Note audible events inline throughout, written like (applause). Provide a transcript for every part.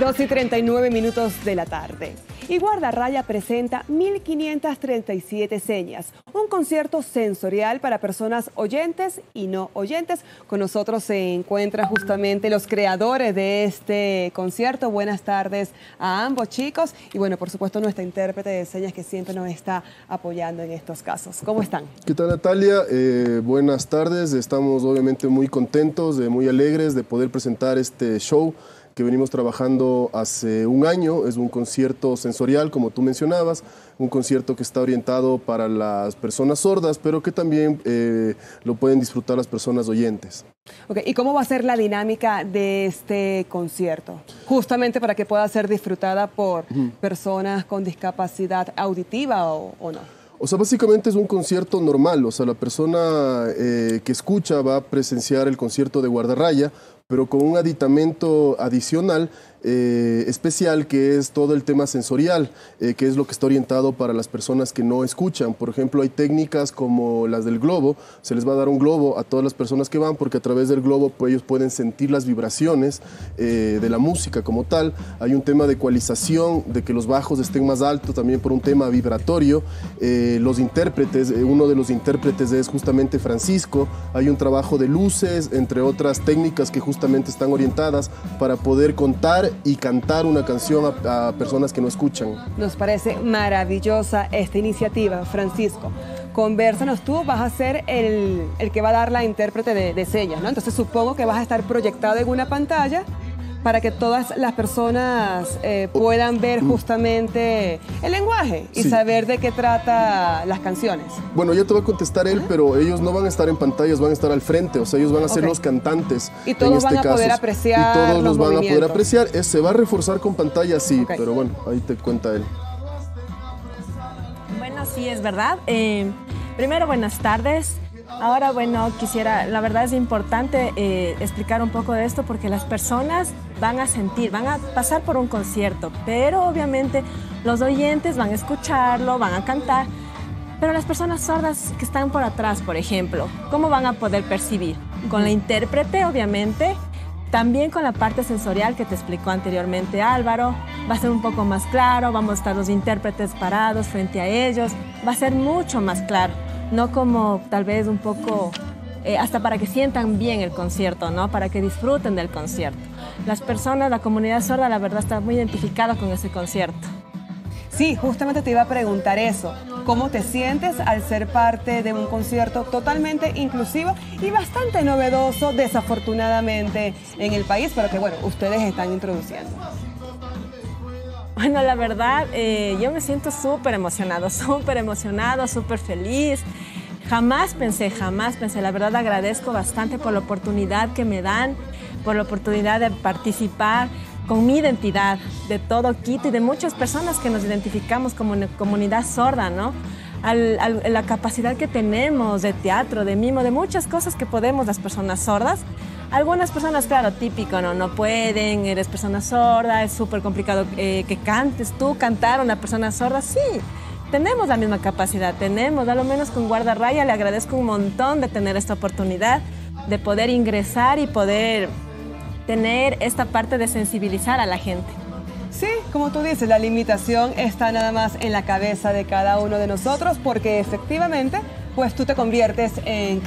2 y 39 minutos de la tarde. Y Guardarraya presenta 1537 señas, un concierto sensorial para personas oyentes y no oyentes. Con nosotros se encuentran justamente los creadores de este concierto. Buenas tardes a ambos chicos y bueno, por supuesto nuestra intérprete de señas que siempre nos está apoyando en estos casos. ¿Cómo están? ¿Qué tal Natalia? Eh, buenas tardes, estamos obviamente muy contentos, muy alegres de poder presentar este show que venimos trabajando hace un año. Es un concierto sensorial, como tú mencionabas, un concierto que está orientado para las personas sordas, pero que también eh, lo pueden disfrutar las personas oyentes. Okay. ¿Y cómo va a ser la dinámica de este concierto? Justamente para que pueda ser disfrutada por personas con discapacidad auditiva o, o no. O sea, básicamente es un concierto normal, o sea, la persona eh, que escucha va a presenciar el concierto de guardarraya, pero con un aditamento adicional eh, especial que es todo el tema sensorial, eh, que es lo que está orientado para las personas que no escuchan. Por ejemplo, hay técnicas como las del globo, se les va a dar un globo a todas las personas que van porque a través del globo pues, ellos pueden sentir las vibraciones eh, de la música como tal. Hay un tema de ecualización, de que los bajos estén más altos, también por un tema vibratorio. los intérpretes, uno de los intérpretes es justamente Francisco. Hay un trabajo de luces, entre otras técnicas que justamente están orientadas para poder contar y cantar una canción a, personas que no escuchan. Nos parece maravillosa esta iniciativa, Francisco. Conversanos, tú vas a ser el, que va a dar la intérprete de, de señas, ¿no? Entonces supongo que vas a estar proyectado en una pantalla para que todas las personas eh, puedan ver mm. justamente el lenguaje y saber de qué trata las canciones. Bueno, ya te va a contestar él, pero ellos no van a estar en pantallas, van a estar al frente, o sea, ellos van a ser los cantantes. Y todos van este a poder apreciar. Y todos los, van a poder apreciar. se va a reforzar con pantalla, sí, pero bueno, ahí te cuenta él. Bueno, sí, es verdad. Eh, primero, buenas tardes. Ahora, bueno, quisiera, la verdad es importante eh, explicar un poco de esto porque las personas van a sentir, van a pasar por un concierto, pero obviamente los oyentes van a escucharlo, van a cantar, pero las personas sordas que están por atrás, por ejemplo, ¿cómo van a poder percibir? Con la intérprete, obviamente, también con la parte sensorial que te explicó anteriormente Álvaro, va a ser un poco más claro, vamos a estar los intérpretes parados frente a ellos, va a ser mucho más claro no como tal vez un poco, eh, hasta para que sientan bien el concierto, ¿no? Para que disfruten del concierto. Las personas, la comunidad sorda, la verdad está muy identificada con ese concierto. Sí, justamente te iba a preguntar eso. ¿Cómo te sientes al ser parte de un concierto totalmente inclusivo y bastante novedoso, desafortunadamente, en el país, pero que bueno, ustedes están introduciendo? Bueno, la verdad, eh, yo me siento súper emocionado, (laughs) súper emocionado, súper feliz. Jamás pensé, jamás pensé, la verdad agradezco bastante por la oportunidad que me dan, por la oportunidad de participar con mi identidad, de todo Quito y de muchas personas que nos identificamos como comunidad sorda, ¿no? la capacidad que tenemos de teatro, de mimo, de muchas cosas que podemos las personas sordas. Algunas personas, claro, típico, ¿no? No pueden, eres persona sorda, es súper complicado eh, que cantes tú, cantar a una persona sorda. Sí, tenemos la misma capacidad, tenemos, a lo menos con Guardarraya le agradezco un montón de tener esta oportunidad de poder ingresar y poder tener esta parte de sensibilizar a la gente. Sí, como tú dices, la limitación está nada más en la cabeza de cada uno de nosotros porque efectivamente pues tú te conviertes en,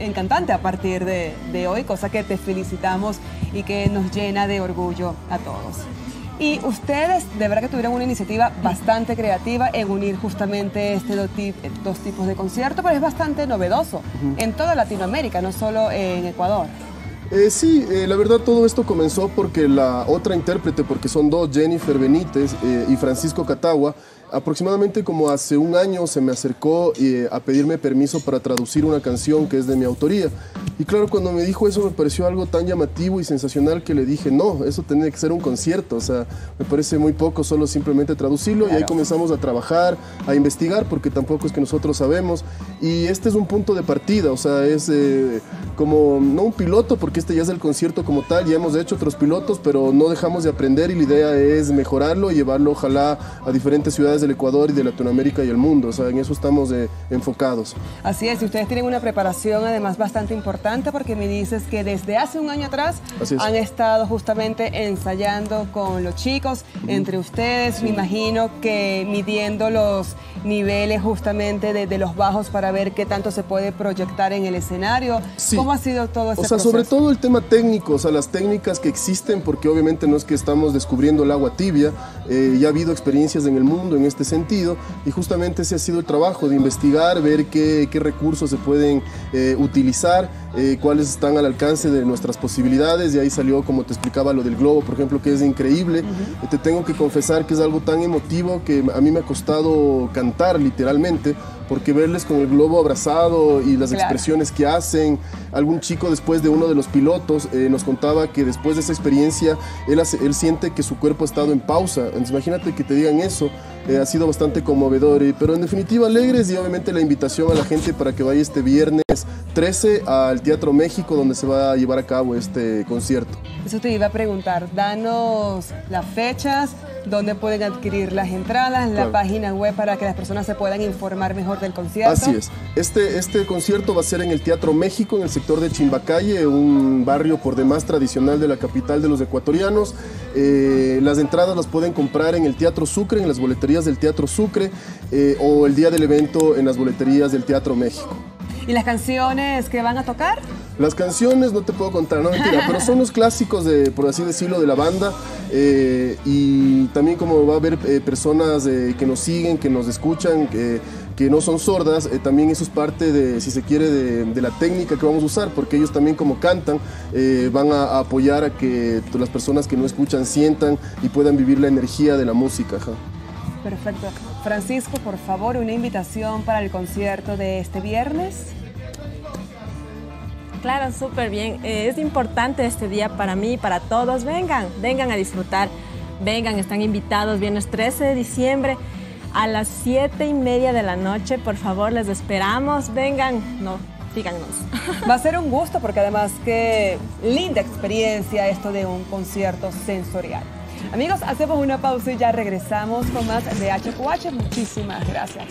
en cantante a partir de, hoy, cosa que te felicitamos y que nos llena de orgullo a todos. Y ustedes de verdad que tuvieron una iniciativa bastante creativa en unir justamente este dos, tipos de conciertos, pero es bastante novedoso en toda Latinoamérica, no solo en Ecuador. Eh, sí, eh, la verdad todo esto comenzó porque la otra intérprete, porque son dos, Jennifer Benítez eh, y Francisco Catagua, aproximadamente como hace un año se me acercó eh, a pedirme permiso para traducir una canción que es de mi autoría. Y claro, cuando me dijo eso me pareció algo tan llamativo y sensacional que le dije, no, eso tenía que ser un concierto, o sea, me parece muy poco solo simplemente traducirlo y ahí comenzamos a trabajar, a investigar, porque tampoco es que nosotros sabemos. Y este es un punto de partida, o sea, es eh, como, no un piloto, porque este ya es el concierto como tal, ya hemos hecho otros pilotos, pero no dejamos de aprender y la idea es mejorarlo y llevarlo ojalá a diferentes ciudades del Ecuador y de Latinoamérica y el mundo. O sea, en eso estamos eh, enfocados. Así es, y ustedes tienen una preparación además bastante importante porque me dices que desde hace un año atrás han estado justamente ensayando con los chicos, entre ustedes, me imagino que midiendo los niveles justamente de, los bajos para ver qué tanto se puede proyectar en el escenario. ¿Cómo ha sido todo ese O sea, sobre todo el tema técnico, o sea, las técnicas que existen, porque obviamente no es que estamos descubriendo el agua tibia, eh, ya ha habido experiencias en el mundo en este sentido, y justamente ese ha sido el trabajo de investigar, ver qué, recursos se pueden eh, utilizar, eh, cuáles están al alcance de nuestras posibilidades, y ahí salió, como te explicaba, lo del globo, por ejemplo, que es increíble. Te tengo que confesar que es algo tan emotivo que a mí me ha costado cantar literalmente, porque verles con el globo abrazado y las expresiones que hacen. Algún chico después de uno de los pilotos eh, nos contaba que después de esa experiencia él, él siente que su cuerpo ha estado en pausa. Entonces imagínate que te digan eso, eh, ha sido bastante conmovedor. pero en definitiva alegres y obviamente la invitación a la gente para que vaya este viernes 13 al Teatro México donde se va a llevar a cabo este concierto. Eso te iba a preguntar, danos las fechas, dónde pueden adquirir las entradas, la página web para que las personas se puedan informar mejor del concierto. Así es. Este, este concierto va a ser en el Teatro México, en el sector de Chimbacalle, un barrio por demás tradicional de la capital de los ecuatorianos. Eh, las entradas las pueden comprar en el Teatro Sucre, en las boleterías del Teatro Sucre, eh, o el día del evento en las boleterías del Teatro México. ¿Y las canciones que van a tocar? Las canciones no te puedo contar, no mentira, pero son los clásicos, de, por así decirlo, de la banda. Eh, y también como va a haber eh, personas eh, que nos siguen, que nos escuchan, que, que no son sordas, también eso es parte de, si se quiere, de, la técnica que vamos a usar, porque ellos también como cantan, van a, apoyar a que las personas que no escuchan sientan y puedan vivir la energía de la música. Perfecto. Francisco, por favor, una invitación para el concierto de este viernes. Claro, súper bien. Eh, es importante este día para mí y para todos. Vengan, vengan a disfrutar. Vengan, están invitados. Viernes 13 de diciembre a las 7 y media de la noche. Por favor, les esperamos. Vengan, no, síganos. Va a ser un gusto porque además qué linda experiencia esto de un concierto sensorial. Amigos, hacemos una pausa y ya regresamos con más de HQH. Muchísimas gracias.